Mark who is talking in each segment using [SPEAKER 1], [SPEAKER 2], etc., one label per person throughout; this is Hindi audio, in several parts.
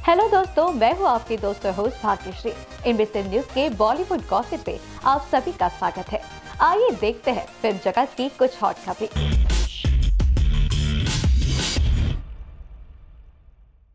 [SPEAKER 1] हेलो दोस्तों, मैं हूँ आपकी दोस्तों होस्ट भाग्यश्री। इनबीसी न्यूज़ के बॉलीवुड गॉसिप पे आप सभी का स्वागत है। आइए देखते हैं फ़िल्म जगत की कुछ हॉट खबरें।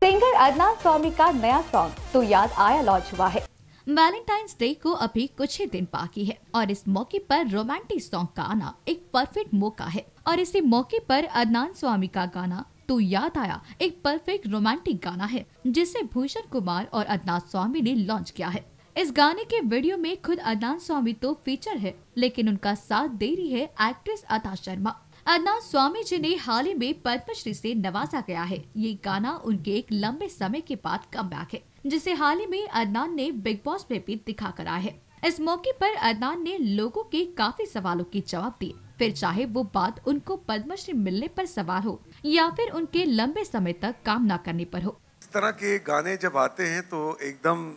[SPEAKER 1] सिंगर अदनान स्वामी का नया सॉन्ग तो याद आया लॉन्च हुआ है।
[SPEAKER 2] वैलेंटाइंस डे को अभी कुछ ही दिन बाकी है और इस मौके पर रोमांटिक सॉन्ग का आना एक परफेक्ट मौका है। और इसी मौके पर अदनान स्वामी का गाना तो याद आया, एक परफेक्ट रोमांटिक गाना है, जिसे भूषण कुमार और अदनान स्वामी ने लॉन्च किया है। इस गाने के वीडियो में खुद अदनान स्वामी तो फीचर है, लेकिन उनका साथ दे रही है एक्ट्रेस अता शर्मा। अदनान स्वामी जी ने हाल ही में पद्मश्री से नवाजा गया है। ये गाना उनके एक लंबे समय के बाद कम है, जिसे हाल ही में अदनान ने बिग बॉस में भी दिखा करा है। इस मौके पर अदनान ने लोगों के काफ़ी सवालों के जवाब दिए। फिर चाहे वो बात उनको पद्मश्री मिलने पर सवाल हो, या फिर उनके लंबे समय तक काम न करने पर हो।
[SPEAKER 3] इस तरह के गाने जब आते हैं तो एकदम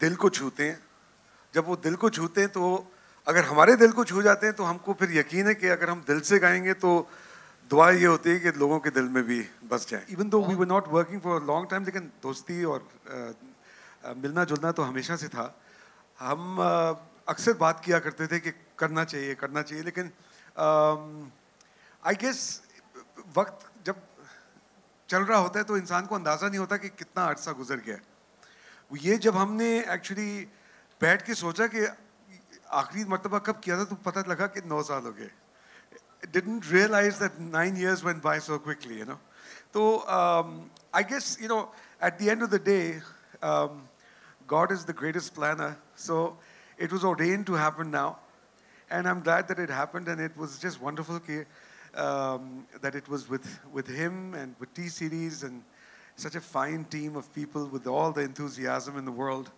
[SPEAKER 3] दिल को छूते हैं। जब वो दिल को छूते हैं तो अगर हमारे दिल को छू जाते हैं तो हमको फिर यकीन है कि अगर हम दिल से गाएँगे तो दुआ ये होती है कि लोगों के दिल में भी बस जाए। Even though we were not working for long time लेकिन दोस्ती और आ, मिलना जुलना तो हमेशा से था। हम अक्सर बात किया करते थे कि करना चाहिए करना चाहिए लेकिन आई गेस वक्त जब चल रहा होता है तो इंसान को अंदाज़ा नहीं होता कि कितना अरसा गुजर गया ये जब हमने एक्चुअली बैठ के सोचा कि आखिरी मरतबा कब किया था तो पता लगा कि नौ साल हो गए didn't realize that nine years went by so quickly, you know. So um, I guess, you know, at the end of the day, um, God is the greatest planner. So it was ordained to happen now. And I'm glad that it happened. And it was just wonderful um, that it was with, with him and with T-Series and such a fine team of people with all the enthusiasm in the world.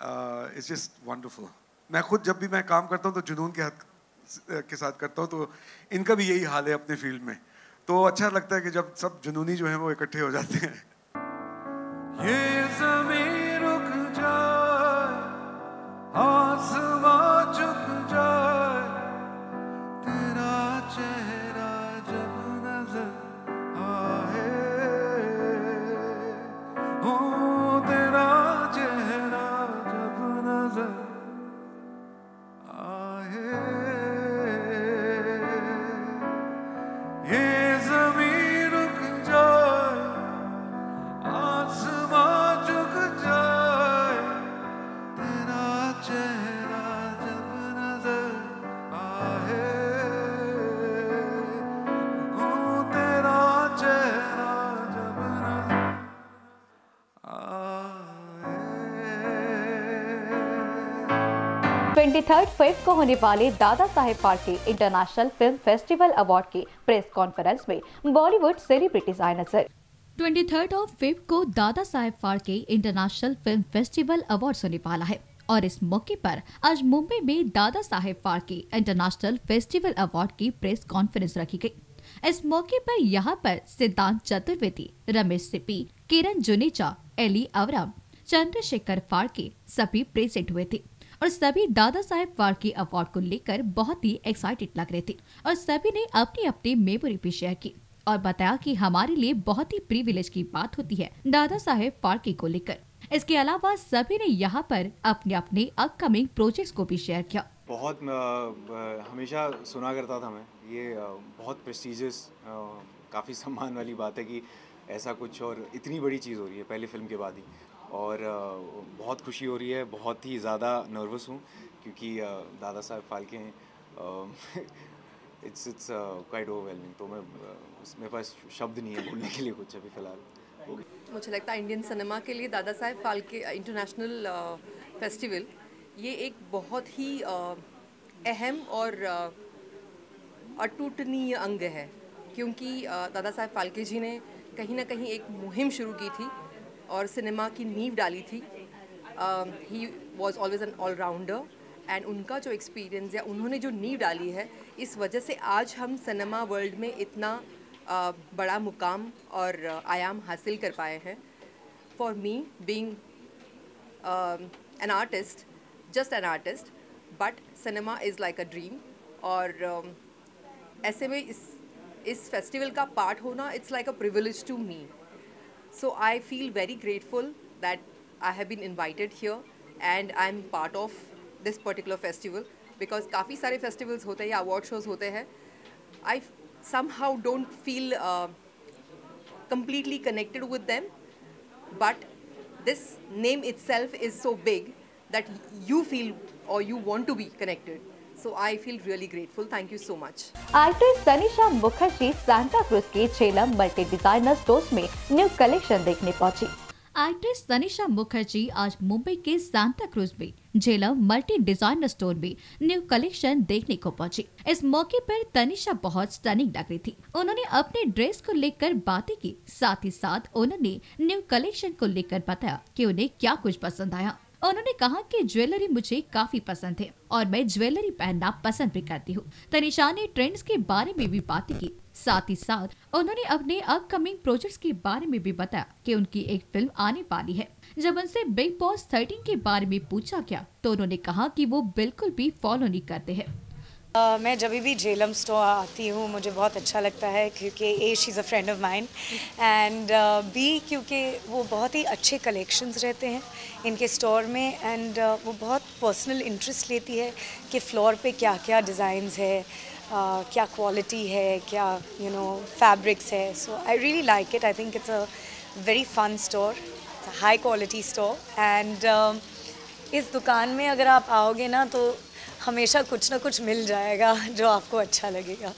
[SPEAKER 3] Uh, it's just wonderful. मैं खुद जब भी मैं काम करता हूँ तो जुनून के हद के साथ करता हूँ तो इनका भी यही हाल है अपने फ़ील्ड में। तो अच्छा लगता है कि जब सब जुनूनी जो है वो इकट्ठे हो जाते हैं। ये
[SPEAKER 1] ट्वेंटी थर्ड फेब को होने वाले Dadasaheb Phalke international film festival award की प्रेस कॉन्फ्रेंस में बॉलीवुड सेलिब्रिटीज आए नज़र।
[SPEAKER 2] ट्वेंटी थर्ड ऑफ़ फेब को Dadasaheb Phalke international film festival award होने वाला है और इस मौके पर आज मुंबई में Dadasaheb Phalke international festival award की प्रेस कॉन्फ्रेंस रखी गई। इस मौके पर यहाँ पर सिद्धांत चतुर्वेदी, रमेश सिपी किरण जुनेजा एली अवराम, चंद्रशेखर फाड़के सभी प्रेजेंट हुए थे। और सभी दादा साहेब फाड़के अवार्ड को लेकर बहुत ही एक्साइटेड लग रहे थे और सभी ने अपनी अपनी मेमोरी भी शेयर की और बताया कि हमारे लिए बहुत ही प्रिविलेज की बात होती है दादा साहेब फाड़के को लेकर। इसके अलावा सभी ने यहाँ पर अपने अपने अपकमिंग प्रोजेक्ट्स को भी शेयर किया।
[SPEAKER 4] बहुत हमेशा सुना करता था मैं, ये बहुत प्रेस्टिजियस काफ़ी सम्मान वाली बात है कि ऐसा कुछ और इतनी बड़ी चीज़ हो रही है पहली फ़िल्म के बाद ही। और बहुत खुशी हो रही है, बहुत ही ज़्यादा नर्वस हूँ क्योंकि दादा साहब फाल्के हैं इट्स इट्स क्वाइट ओवरवेलमिंग तो मैं मेरे पास शब्द नहीं है बोलने के लिए कुछ अभी फ़िलहाल।
[SPEAKER 5] मुझे लगता है इंडियन सिनेमा के लिए दादा साहेब फालके इंटरनेशनल फेस्टिवल ये एक बहुत ही अहम और अटूटनीय अंग है क्योंकि दादा साहेब फालके जी ने कहीं ना कहीं एक मुहिम शुरू की थी और सिनेमा की नींव डाली थी। He was always an allrounder and उनका जो एक्सपीरियंस या उन्होंने जो नींव डाली है इस वजह से आज हम सिनेमा वर्ल्ड में इतना uh, बड़ा मुकाम और uh, आयाम हासिल कर पाए हैं। For me being an artist just an artist but cinema is like a dream और um, ऐसे में इस इस फेस्टिवल का पार्ट होना it's like a privilege to me so I feel very grateful that I have been invited here and I am part of this particular festival because काफ़ी सारे फेस्टिवल्स होते हैं या अवार्ड शोज होते हैं I somehow don't feel completely connected with them but this name itself is so big that you feel or you want to be connected So i feel really grateful. Thank you so much.
[SPEAKER 1] Artist Tanisha Mukherjee Santacruz के झेलम मल्टी डिज़ाइनर स्टोर्स में न्यू कलेक्शन देखने पहुँची।
[SPEAKER 2] एक्ट्रेस तनिषा मुखर्जी आज मुंबई के सांता क्रूज में झेलम मल्टी डिज़ाइनर स्टोर में न्यू कलेक्शन देखने को पहुँची। इस मौके पर तनिषा बहुत स्टनिंग लग रही थी। उन्होंने अपने ड्रेस को लेकर बातें की। साथ ही साथ उन्होंने न्यू कलेक्शन को लेकर बताया कि उन्हें क्या कुछ पसंद आया। उन्होंने कहा कि ज्वेलरी मुझे काफ़ी पसंद है और मैं ज्वेलरी पहनना पसंद भी करती हूँ। तनिषा ने ट्रेंड्स के बारे में भी बातें की। साथ ही साथ, उन्होंने अपने अपकमिंग प्रोजेक्ट्स के बारे में भी बताया कि उनकी एक फ़िल्म आने वाली है। जब उनसे बिग बॉस थर्टीन के बारे में पूछा गया तो उन्होंने कहा कि वो बिल्कुल भी फॉलो नहीं करते हैं।
[SPEAKER 6] मैं जब भी झेलम स्टोर आती हूँ मुझे बहुत अच्छा लगता है क्योंकि A she is a friend of mine and B क्योंकि वो बहुत ही अच्छे कलेक्शंस रहते हैं इनके स्टोर में एंड uh, वो बहुत पर्सनल इंटरेस्ट लेती है कि फ्लोर पे क्या क्या डिज़ाइंस है uh, क्या क्वालिटी है क्या यू नो फैब्रिक्स है। So I really like it I think it's a very fun store high quality store and इस दुकान में अगर आप आओगे ना तो हमेशा कुछ ना कुछ मिल जाएगा जो आपको अच्छा लगेगा।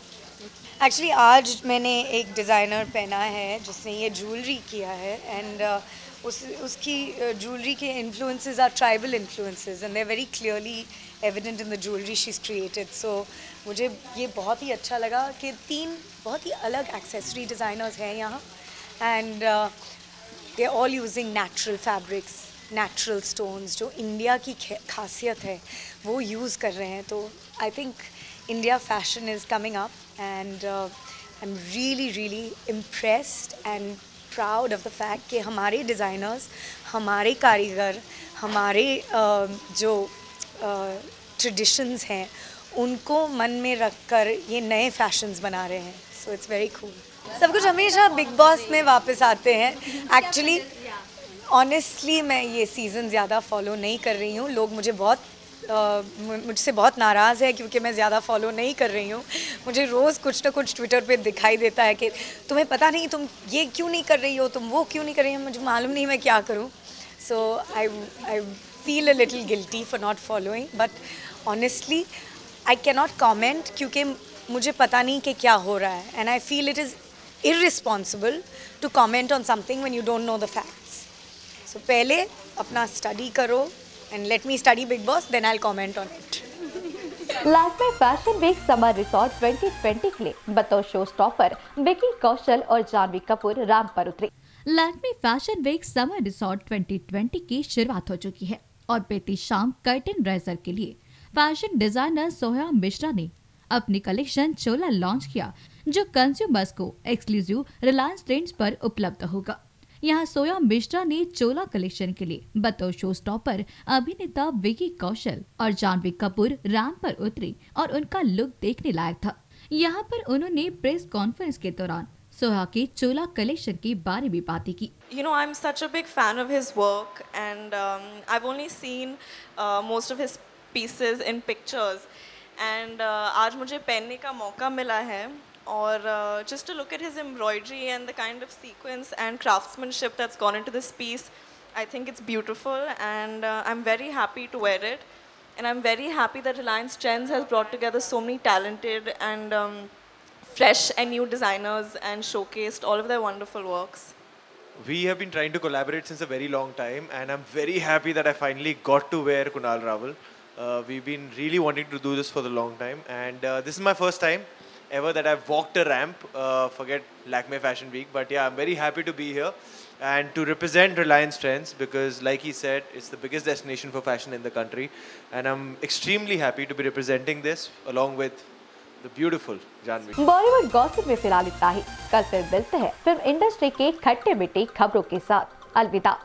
[SPEAKER 6] एक्चुअली आज मैंने एक डिज़ाइनर पहना है जिसने ये ज्वेलरी किया है एंड uh, उस उसकी ज्वेलरी के influences are tribal influences and they very clearly evident in the jewellery she is created so मुझे ये बहुत ही अच्छा लगा कि तीन बहुत ही अलग एक्सेसरी डिज़ाइनर्स हैं यहाँ and they all using natural fabrics natural stones जो इंडिया की खासियत है वो यूज़ कर रहे हैं। तो I think India fashion is coming up and I am really really impressed and proud of the fact कि हमारे डिज़ाइनर्स हमारे कारीगर हमारे uh, जो ट्रेडिशंस uh, हैं उनको मन में रख कर ये नए फैशंस बना रहे हैं। सो इट्स वेरी कूल सब कुछ हमेशा बिग बॉस में वापस आते हैं। एक्चुअली ऑनेस्टली मैं ये सीज़न ज़्यादा फॉलो नहीं कर रही हूँ। लोग मुझे बहुत मुझसे बहुत नाराज़ है क्योंकि मैं ज़्यादा फॉलो नहीं कर रही हूँ। मुझे रोज़ कुछ ना कुछ ट्विटर पे दिखाई देता है कि तुम्हें पता नहीं, तुम ये क्यों नहीं कर रही हो, तुम वो क्यों नहीं कर रही हो, मुझे मालूम नहीं मैं क्या करूँ। So I I feel a little guilty for not following but honestly I can not comment क्योंकि मुझे पता नहीं कि क्या हो रहा है। And I feel it is irresponsible to comment on something one you don't know the the facts. So पहले अपना स्टडी करो and let me study Big Boss, then I'll comment on it.
[SPEAKER 1] Lakme fashion week summer resort 2020 के लिए बतौर शो स्टॉपर विकी कौशल और जानवी कपूर राम पर उतरे
[SPEAKER 2] Lakme fashion week summer resort 2020 की शुरुआत हो चुकी है और बीती शाम कर्टन रेजर के लिए फ़ैशन डिज़ाइनर सोया मिश्रा ने अपनी कलेक्शन चोला लॉन्च किया जो कंज्यूमर्स को एक्सक्लूसिव रिलायंस ट्रेंड्स पर उपलब्ध होगा यहाँ सोया मिश्रा ने चोला कलेक्शन के लिए बतौर शो स्टॉपर अभिनेता विकी कौशल और जानवी कपूर रैम पर उतरी और उनका लुक देखने लायक था। यहाँ पर उन्होंने प्रेस कॉन्फ्रेंस के दौरान सोहा के चोला कलेक्शन के बारे में बातें की।
[SPEAKER 7] You know I big fan of his work, and um, I've only seen uh, most of his pieces in pictures. And uh, आज मुझे पहनने का मौका मिला है। Or uh, just to look at his embroidery and the kind of sequence and craftsmanship that's gone into this piece, I think it's beautiful and uh, I'm very happy to wear it. And I'm very happy that Reliance Trends has brought together so many talented and um, fresh and new designers and showcased all of their wonderful works.
[SPEAKER 8] We have been trying to collaborate since a very long time and I'm very happy that I finally got to wear Kunal Raval. Uh, we've been really wanting to do this for the long time and uh, this is my first time ever that I've walked a ramp. Uh, forget Lakme Fashion Week, but yeah, I'm very happy to be here and to represent Reliance Trends because, like he said, it's the biggest destination for fashion in the country, and I'm extremely happy to be representing this along with the beautiful Janvi.
[SPEAKER 1] Bollywood gossip में फिलहाल इतना ही कल फिर मिलते हैं फिल्म इंडस्ट्री के खट्टे मिट्टे खबरों के साथ अलविदा